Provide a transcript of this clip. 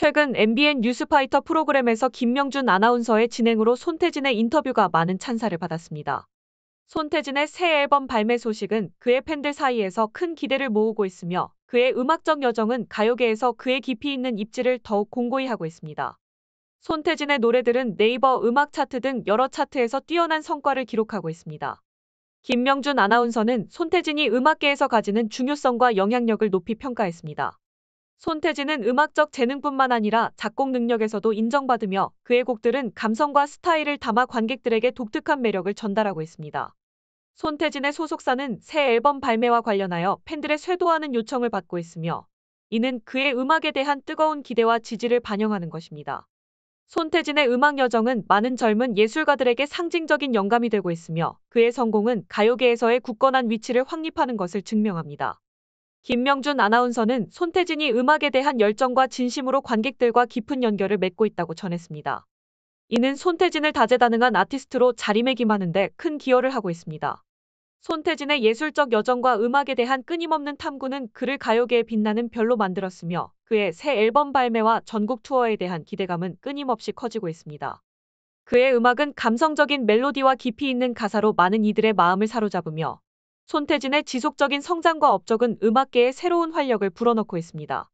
최근 MBN 뉴스파이터 프로그램에서 김명준 아나운서의 진행으로 손태진의 인터뷰가 많은 찬사를 받았습니다. 손태진의 새 앨범 발매 소식은 그의 팬들 사이에서 큰 기대를 모으고 있으며 그의 음악적 여정은 가요계에서 그의 깊이 있는 입지를 더욱 공고히 하고 있습니다. 손태진의 노래들은 네이버 음악 차트 등 여러 차트에서 뛰어난 성과를 기록하고 있습니다. 김명준 아나운서는 손태진이 음악계에서 가지는 중요성과 영향력을 높이 평가했습니다. 손태진은 음악적 재능뿐만 아니라 작곡 능력에서도 인정받으며 그의 곡들은 감성과 스타일을 담아 관객들에게 독특한 매력을 전달하고 있습니다. 손태진의 소속사는 새 앨범 발매와 관련하여 팬들의 쇄도하는 요청을 받고 있으며 이는 그의 음악에 대한 뜨거운 기대와 지지를 반영하는 것입니다. 손태진의 음악 여정은 많은 젊은 예술가들에게 상징적인 영감이 되고 있으며 그의 성공은 가요계에서의 굳건한 위치를 확립하는 것을 증명합니다. 김명준 아나운서는 손태진이 음악에 대한 열정과 진심으로 관객들과 깊은 연결을 맺고 있다고 전했습니다. 이는 손태진을 다재다능한 아티스트로 자리매김하는데 큰 기여를 하고 있습니다. 손태진의 예술적 여정과 음악에 대한 끊임없는 탐구는 그를 가요계에 빛나는 별로 만들었으며 그의 새 앨범 발매와 전국 투어에 대한 기대감은 끊임없이 커지고 있습니다. 그의 음악은 감성적인 멜로디와 깊이 있는 가사로 많은 이들의 마음을 사로잡으며 손태진의 지속적인 성장과 업적은 음악계에 새로운 활력을 불어넣고 있습니다.